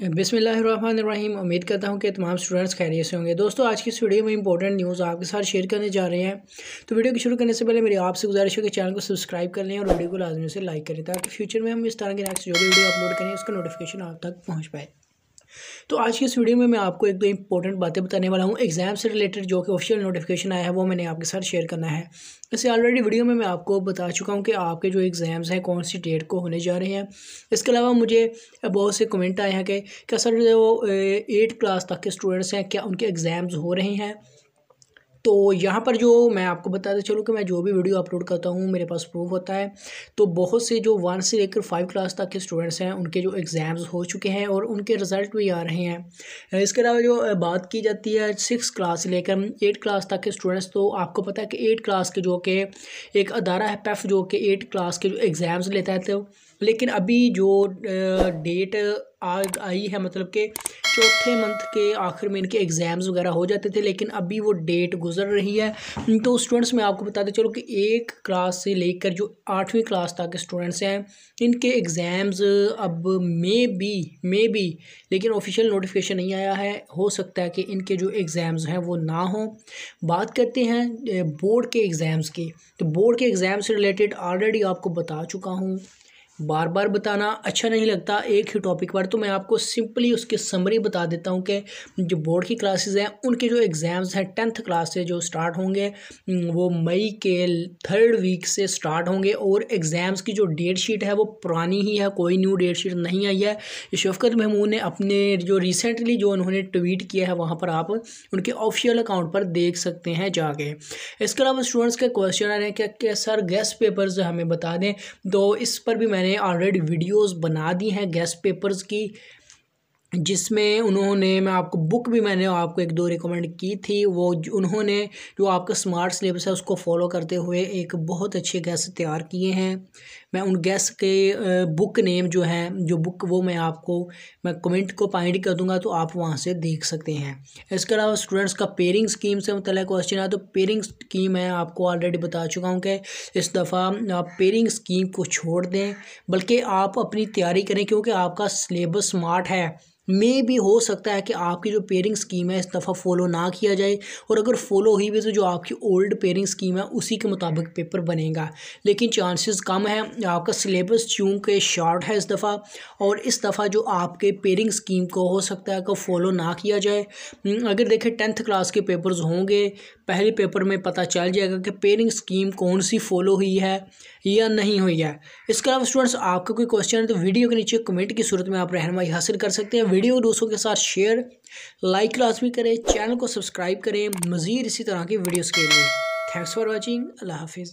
बिसमीम उम्मीद करता हूँ कि तमाम स्टूडेंट्स खैरियत से होंगे। दोस्तों, आज की इस वीडियो में इंपॉर्टेंट न्यूज़ आपके साथ शेयर करने जा रहे हैं। तो वीडियो को शुरू करने से पहले मेरी आपसे गुजारिश है कि चैनल को सब्सक्राइब कर लें और वीडियो को लाजमी से लाइक करें, ताकि फ्यूचर में हम इस तरह के नेक्स्ट जो भी वीडियो अपलोड करें, उसका नोटिफिकेशन आप तक पहुँच पाए। तो आज की इस वीडियो में मैं आपको एक दो इंपॉर्टेंट बातें बताने वाला हूँ। एग्ज़ाम से रिलेटेड जो कि ऑफिशियल नोटिफिकेशन आया है, वो मैंने आपके साथ शेयर करना है। इससे ऑलरेडी वीडियो में मैं आपको बता चुका हूँ कि आपके जो एग्ज़ाम्स हैं, कौन सी डेट को होने जा रहे हैं। इसके अलावा मुझे बहुत से कमेंट आए हैं कि क्या सर जो एट क्लास तक के स्टूडेंट्स हैं, क्या उनके एग्ज़ाम्स हो रहे हैं? तो यहाँ पर जो मैं आपको बताते चलूँ कि मैं जो भी वीडियो अपलोड करता हूँ, मेरे पास प्रूफ होता है। तो बहुत से जो वन से लेकर फाइव क्लास तक के स्टूडेंट्स हैं, उनके जो एग्ज़ाम्स हो चुके हैं और उनके रिज़ल्ट भी आ रहे हैं। इसके अलावा जो बात की जाती है सिक्स क्लास से लेकर एट क्लास तक के स्टूडेंट्स तो आपको पता है कि एट क्लास के जो कि एक अदारा है पेफ जो कि एट क्लास के जो एग्ज़ाम्स लेता है तो लेकिन अभी जो डेट आई है मतलब के चौथे मंथ के आखिर में इनके एग्ज़ाम्स वगैरह हो जाते थे, लेकिन अभी वो डेट गुजर रही है। तो स्टूडेंट्स मैं आपको बताते चलो कि एक क्लास से लेकर जो आठवीं क्लास तक के स्टूडेंट्स हैं, इनके एग्ज़ाम्स अब मे बी मे बी लेकिन ऑफिशियल नोटिफिकेशन नहीं आया है। हो सकता है कि इनके जो एग्ज़ाम्स हैं वो ना हों। बात करते हैं बोर्ड के एग्ज़ाम्स की। तो बोर्ड के एग्ज़ाम से रिलेटेड ऑलरेडी आपको बता चुका हूँ। बार बार बताना अच्छा नहीं लगता, एक ही टॉपिक पर। तो मैं आपको सिंपली उसकी समरी बता देता हूँ कि जो बोर्ड की क्लासेस हैं, उनके जो एग्ज़ाम्स हैं टेंथ क्लास से जो स्टार्ट होंगे, वो मई के थर्ड वीक से स्टार्ट होंगे और एग्ज़ाम्स की जो डेट शीट है, वो पुरानी ही है, कोई न्यू डेट शीट नहीं आई है। शफकत महमूद ने अपने जो रिसेंटली जो उन्होंने ट्वीट किया है, वहाँ पर आप उनके ऑफिशियल अकाउंट पर देख सकते हैं जाके। इसके अलावा स्टूडेंट्स के क्वेश्चन आ रहे हैं क्या सर गेस्ट पेपर्स हमें बता दें? तो इस पर भी मैंने मैंने ऑलरेडी वीडियोस बना दी हैं गेस्ट पेपर्स की। जिसमें उन्होंने, मैं आपको बुक भी मैंने आपको एक दो रिकमेंड की थी, वो उन्होंने जो आपका स्मार्ट सिलेबस है उसको फॉलो करते हुए एक बहुत अच्छे गैस तैयार किए हैं। मैं उन गैस के बुक नेम जो है, जो बुक वो मैं आपको, मैं कमेंट को पॉइंट कर दूँगा तो आप वहाँ से देख सकते हैं। इसके अलावा स्टूडेंट्स का पेयरिंग स्कीम से मतलब क्वेश्चन है तो पेयरिंग स्कीम मैं आपको ऑलरेडी बता चुका हूँ कि इस दफ़ा आप पेयरिंग स्कीम को छोड़ दें, बल्कि आप अपनी तैयारी करें क्योंकि आपका सिलेबस स्मार्ट है। मे भी हो सकता है कि आपकी जो पेयरिंग स्कीम है, इस दफ़ा फॉलो ना किया जाए। और अगर फॉलो हुई भी तो जो आपकी ओल्ड पेयरिंग स्कीम है, उसी के मुताबिक पेपर बनेगा। लेकिन चांसेस कम है, आपका सिलेबस चूँकि शॉर्ट है इस दफ़ा, और इस दफ़ा जो आपके पेयरिंग स्कीम को हो सकता है कि फॉलो ना किया जाए। अगर देखें टेंथ क्लास के पेपर्स होंगे, पहले पेपर में पता चल जाएगा कि पेयरिंग स्कीम कौन सी फॉलो हुई है या नहीं हुई है। इसके अलावा स्टूडेंट्स आपका कोई क्वेश्चन है तो वीडियो के नीचे कमेंट की सूरत में आप रहनमाई हासिल कर सकते हैं। वीडियो दोस्तों के साथ शेयर लाइक लाजमी करें चैनल को सब्सक्राइब करें, मज़ीद इसी तरह की वीडियोज़ के लिए। थैंक्स फॉर वॉचिंग अल्लाह हाफिज़।